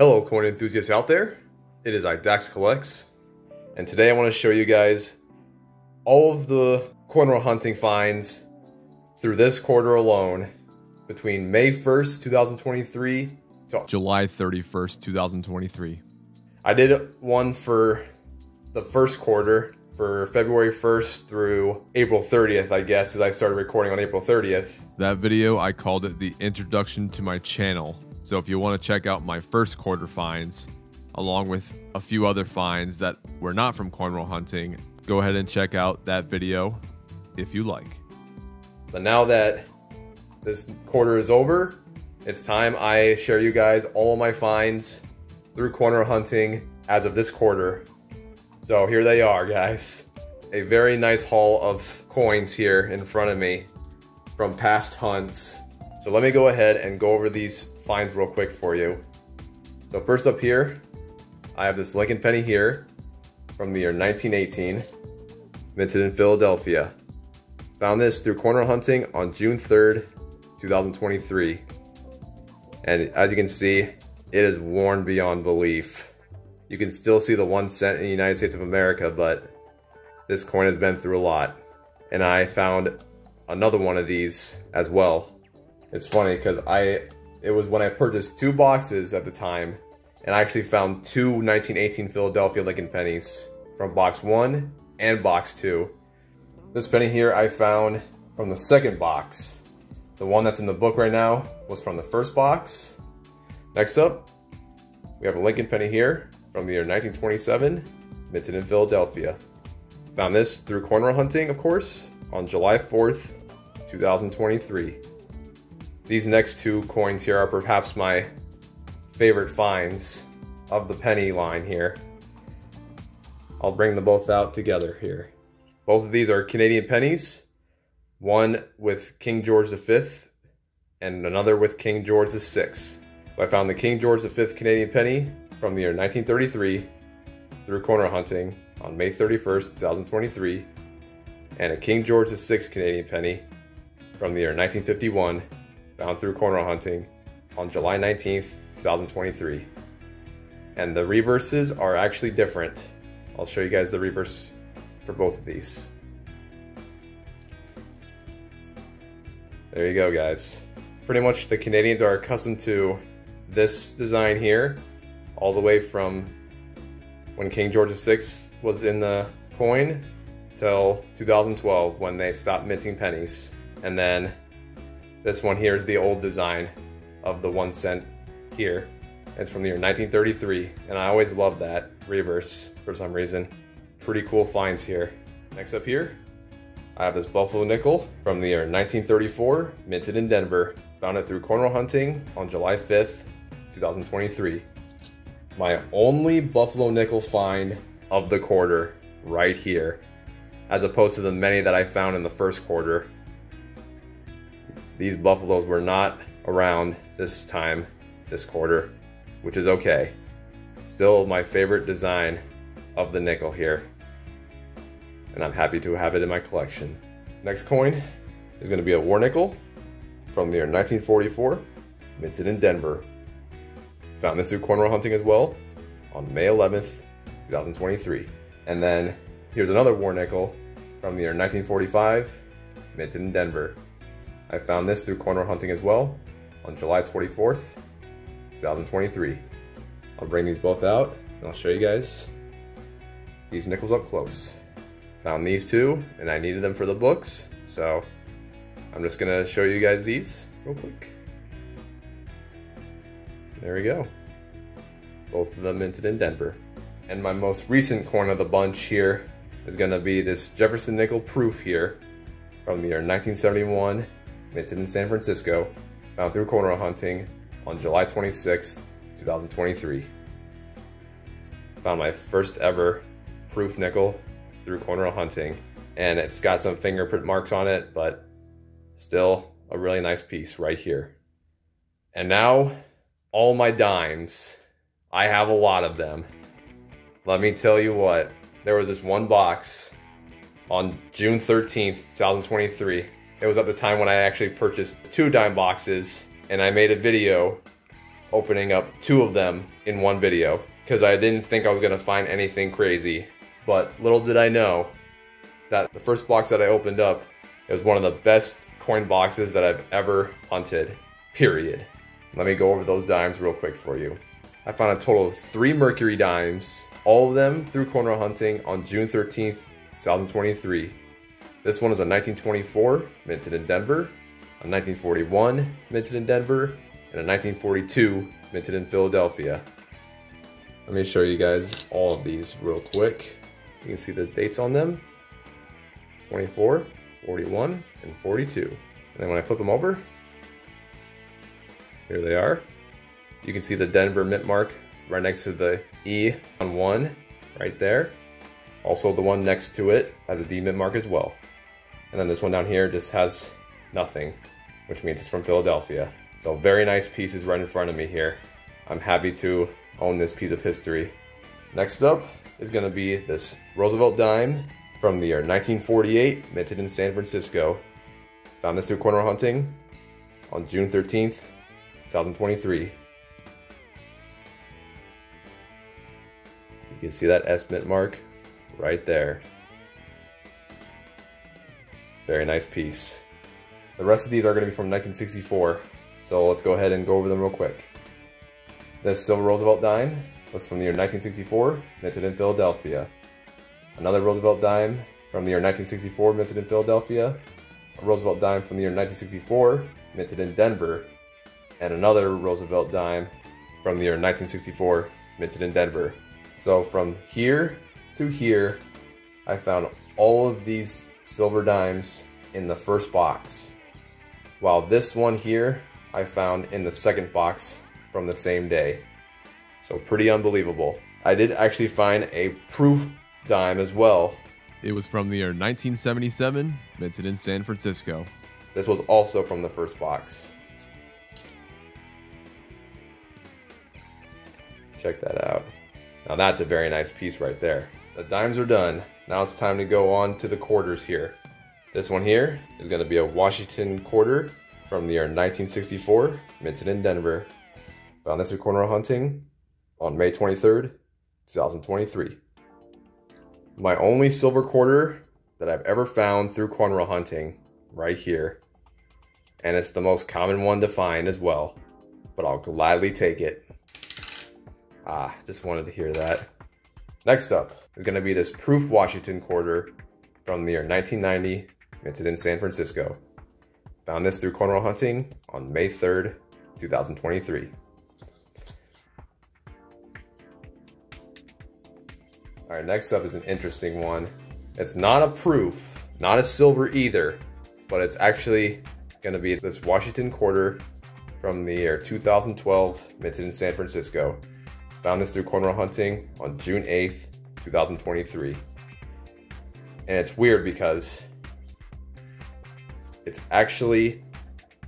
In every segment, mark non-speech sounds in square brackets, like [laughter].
Hello coin enthusiasts out there, it is iDax Collects, and today I want to show you guys all of the coin roll hunting finds through this quarter alone between May 1st, 2023 to July 31st, 2023. I did one for the first quarter for February 1st through April 30th, I guess, as I started recording on April 30th. That video, I called it the introduction to my channel. So if you want to check out my first quarter finds, along with a few other finds that were not from coin roll hunting, go ahead and check out that video if you like. But now that this quarter is over, it's time I share you guys all my finds through coin roll hunting as of this quarter. So here they are, guys. A very nice haul of coins here in front of me from past hunts. So let me go ahead and go over these finds real quick for you. So first up here, I have this Lincoln penny here from the year 1918, minted in Philadelphia. Found this through coin roll hunting on June 3rd, 2023. And as you can see, it is worn beyond belief. You can still see the one cent in the United States of America, but this coin has been through a lot. And I found another one of these as well. It's funny because I it was when I purchased two boxes at the time, and I actually found two 1918 Philadelphia Lincoln pennies from box one and box two. This penny here I found from the second box. The one that's in the book right now was from the first box. Next up, we have a Lincoln penny here from the year 1927, minted in Philadelphia. Found this through coin roll hunting, of course, on July 4th, 2023. These next two coins here are perhaps my favorite finds of the penny line here. I'll bring them both out together here. Both of these are Canadian pennies, one with King George V and another with King George VI. So I found the King George V Canadian penny from the year 1933 through coin roll hunting on May 31st, 2023, and a King George VI Canadian penny from the year 1951 found through roll hunting on July 19th, 2023. And the reverses are actually different. I'll show you guys the reverse for both of these. There you go, guys. Pretty much the Canadians are accustomed to this design here, all the way from when King George VI was in the coin till 2012 when they stopped minting pennies. And then this one here is the old design of the one cent here. It's from the year 1933, and I always love that reverse for some reason. Pretty cool finds here. Next up here, I have this Buffalo nickel from the year 1934, minted in Denver. Found it through coin roll hunting on July 5th, 2023. My only Buffalo nickel find of the quarter right here, as opposed to the many that I found in the first quarter these buffaloes were not around this time, this quarter, which is okay. Still my favorite design of the nickel here. And I'm happy to have it in my collection. Next coin is gonna be a war nickel from the year 1944, minted in Denver. Found this through coin roll hunting as well on May 11th, 2023. And then here's another war nickel from the year 1945, minted in Denver. I found this through roll hunting as well on July 24th, 2023. I'll bring these both out and I'll show you guys these nickels up close. Found these two and I needed them for the books, so I'm just gonna show you guys these real quick. There we go. Both of them minted in Denver. And my most recent coin of the bunch here is gonna be this Jefferson nickel proof here from the year 1971 minted in San Francisco, found through roll hunting on July 26, 2023. Found my first ever proof nickel through roll hunting, and it's got some fingerprint marks on it, but still a really nice piece right here. And now, all my dimes. I have a lot of them. Let me tell you what, there was this one box on June 13th, 2023 it was at the time when I actually purchased two dime boxes and I made a video opening up two of them in one video because I didn't think I was gonna find anything crazy. But little did I know that the first box that I opened up, it was one of the best coin boxes that I've ever hunted, period. Let me go over those dimes real quick for you. I found a total of three Mercury dimes, all of them through coin roll hunting on June 13th, 2023. This one is a 1924, minted in Denver, a 1941, minted in Denver, and a 1942, minted in Philadelphia. Let me show you guys all of these real quick. You can see the dates on them. 24, 41, and 42. And then when I flip them over, here they are. You can see the Denver mint mark right next to the E on one right there. Also the one next to it has a D mint mark as well. And then this one down here just has nothing, which means it's from Philadelphia. So very nice pieces right in front of me here. I'm happy to own this piece of history. Next up is gonna be this Roosevelt dime from the year 1948, minted in San Francisco. Found this through coin roll hunting on June 13th, 2023. You can see that S mint mark right there. Very nice piece. The rest of these are going to be from 1964, so let's go ahead and go over them real quick. This silver Roosevelt dime was from the year 1964, minted in Philadelphia. Another Roosevelt dime from the year 1964, minted in Philadelphia. A Roosevelt dime from the year 1964, minted in Denver. And another Roosevelt dime from the year 1964, minted in Denver. So from here to here, I found all of these silver dimes in the first box. While this one here, I found in the second box from the same day. So pretty unbelievable. I did actually find a proof dime as well. It was from the year 1977, minted in San Francisco. This was also from the first box. Check that out. Now that's a very nice piece right there. The dimes are done. Now it's time to go on to the quarters here. This one here is going to be a Washington quarter from the year 1964, minted in Denver. Found this at coin roll hunting on May 23rd, 2023. My only silver quarter that I've ever found through coin roll hunting right here. And it's the most common one to find as well, but I'll gladly take it. Ah, just wanted to hear that. Next up is going to be this Proof Washington quarter from the year 1990, minted in San Francisco. Found this through coin roll hunting on May 3rd, 2023. All right, next up is an interesting one. It's not a proof, not a silver either, but it's actually going to be this Washington quarter from the year 2012, minted in San Francisco. Found this through coin roll hunting on June 8th, 2023. And it's weird because it's actually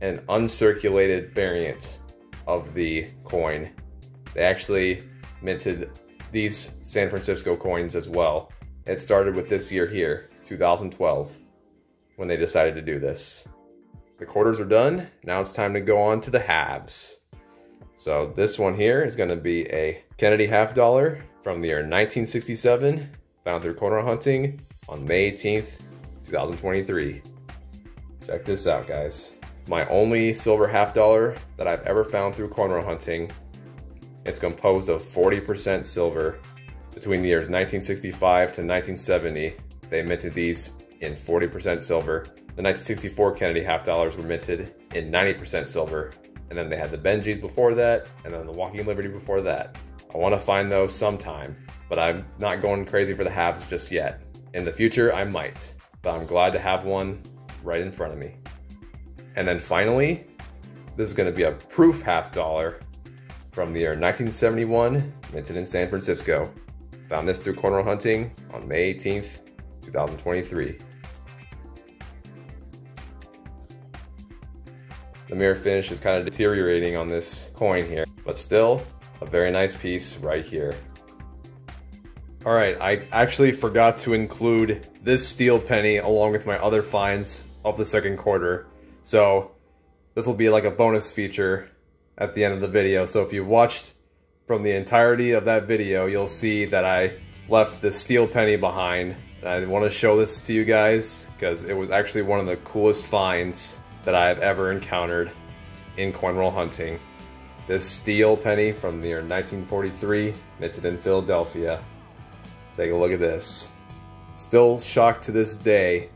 an uncirculated variant of the coin. They actually minted these San Francisco coins as well. It started with this year here, 2012, when they decided to do this. The quarters are done. Now it's time to go on to the halves. So this one here is going to be a Kennedy half dollar from the year 1967, found through coin roll hunting on May 18th, 2023. Check this out, guys. My only silver half dollar that I've ever found through coin roll hunting. It's composed of 40% silver. Between the years 1965 to 1970, they minted these in 40% silver. The 1964 Kennedy half dollars were minted in 90% silver. And then they had the Benjis before that, and then the Walking Liberty before that. I want to find those sometime, but I'm not going crazy for the halves just yet. In the future, I might, but I'm glad to have one right in front of me. And then finally, this is going to be a proof half dollar from the year 1971, minted in San Francisco. Found this through coin roll hunting on May 18th, 2023. The mirror finish is kind of deteriorating on this coin here, but still a very nice piece right here. All right, I actually forgot to include this steel penny along with my other finds of the second quarter. So this will be like a bonus feature at the end of the video. So if you watched from the entirety of that video, you'll see that I left the steel penny behind. I want to show this to you guys because it was actually one of the coolest finds that I have ever encountered in coin roll hunting. This steel penny from the year 1943, minted in Philadelphia. Take a look at this. Still shocked to this day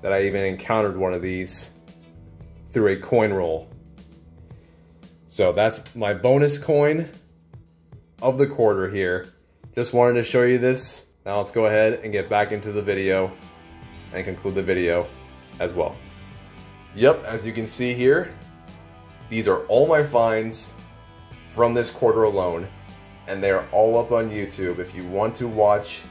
that I even encountered one of these through a coin roll. So that's my bonus coin of the quarter here. Just wanted to show you this. Now let's go ahead and get back into the video and conclude the video as well. Yep, as you can see here, these are all my finds from this quarter alone, and they're all up on YouTube. If you want to watch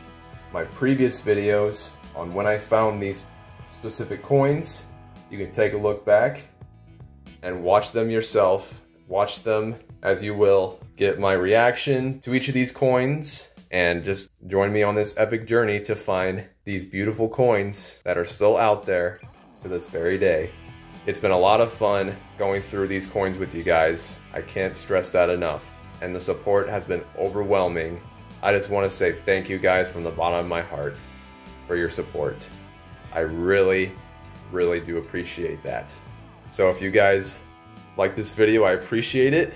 my previous videos on when I found these specific coins, you can take a look back and watch them yourself. Watch them as you will. Get my reaction to each of these coins and just join me on this epic journey to find these beautiful coins that are still out there to this very day. It's been a lot of fun going through these coins with you guys. I can't stress that enough. And the support has been overwhelming. I just want to say thank you guys from the bottom of my heart for your support. I really, really do appreciate that. So if you guys like this video, I appreciate it.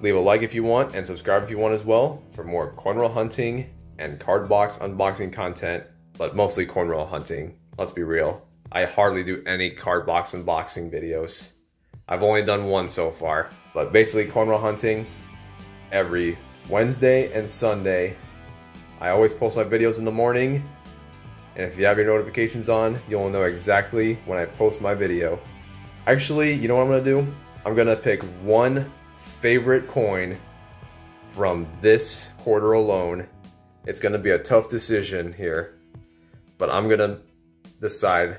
Leave a like if you want and subscribe if you want as well for more coin roll hunting and card box unboxing content, but mostly coin roll hunting. Let's be real. I hardly do any card box unboxing videos. I've only done one so far, but basically coin roll hunting every Wednesday and Sunday. I always post my videos in the morning, and if you have your notifications on, you'll know exactly when I post my video. Actually, you know what I'm gonna do? I'm gonna pick one favorite coin from this quarter alone. It's gonna be a tough decision here, but I'm gonna decide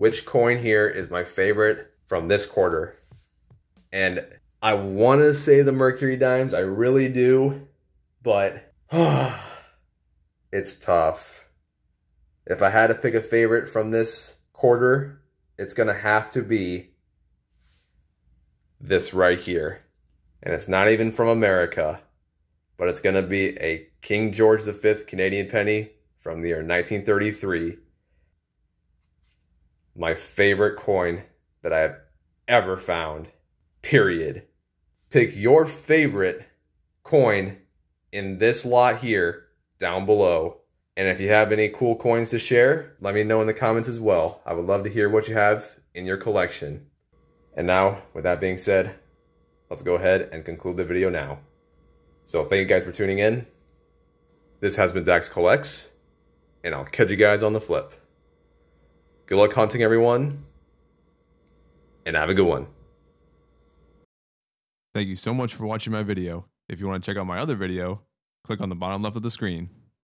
which coin here is my favorite from this quarter. And I want to say the Mercury Dimes, I really do, but [sighs] it's tough. If I had to pick a favorite from this quarter, it's going to have to be this right here. And it's not even from America, but it's going to be a King George V Canadian penny from the year 1933 my favorite coin that I have ever found, period. Pick your favorite coin in this lot here down below. And if you have any cool coins to share, let me know in the comments as well. I would love to hear what you have in your collection. And now, with that being said, let's go ahead and conclude the video now. So thank you guys for tuning in. This has been Dax Collects, and I'll catch you guys on the flip. Good luck hunting, everyone, and have a good one. Thank you so much for watching my video. If you want to check out my other video, click on the bottom left of the screen.